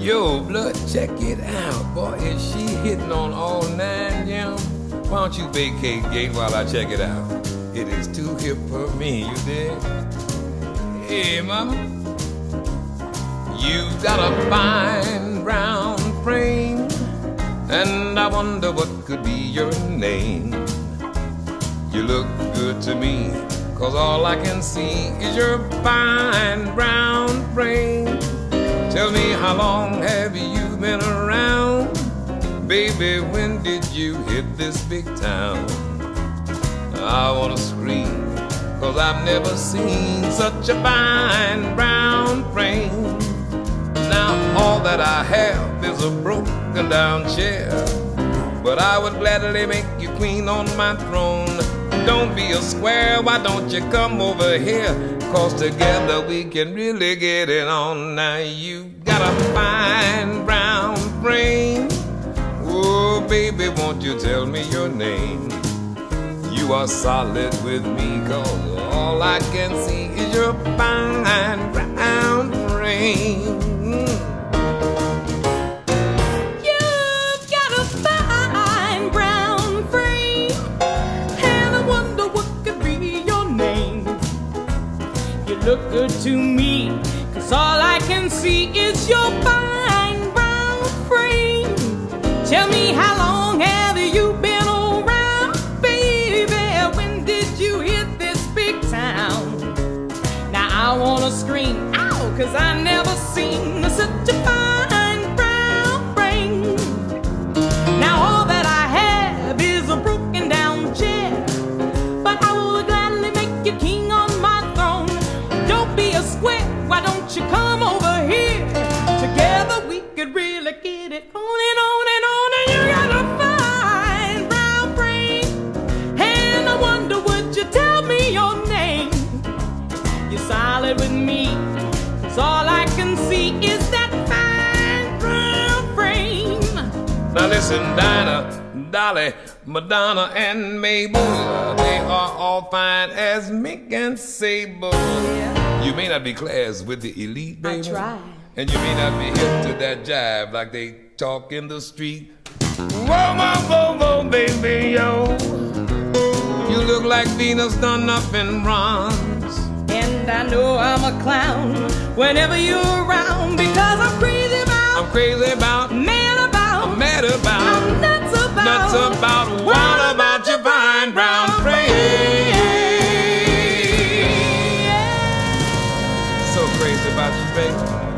Yo, blood, check it out. Boy, is she hitting on all nine, Jim? Why don't you vacate gate while I check it out? It is too hip for me, you dig? Hey, mama. You've got a fine brown frame, and I wonder what could be your name. You look good to me, cause all I can see is your fine brown how long have you been around? Baby, when did you hit this big town? I wanna scream, cause I've never seen such a fine brown frame. Now all that I have is a broken down chair. But I would gladly make you queen on my throne. Don't be a square, why don't you come over here? Cause together we can really get it on. Now you got a fine brown frame. Oh, baby, won't you tell me your name? You are solid with me, cause all I can see is your fine brown frame. Look good to me, cause all I can see is your fine brown frame. Tell me how long have you been around, baby? When did you hit this big town? Now I wanna scream, ow, cause I never seen such a fine solid with me. Cause all I can see is that fine brown frame. Now listen, Dinah, Dolly, Madonna, and Mabel, they are all fine as Mick and Sable. You may not be class with the elite, baby. I try. And you may not be hip to that jive like they talk in the street. Whoa, whoa, whoa, whoa, baby, yo. You look like Venus done up in bronze. I know I'm a clown whenever you're around because I'm crazy about. I'm crazy about. Mad about. I'm mad about. I'm nuts about. Nuts about. What, about your fine brown face? So crazy about your face.